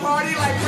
party like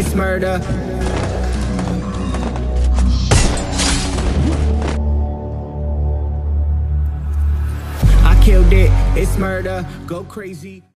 It's murder. I killed it, it's murder, go crazy.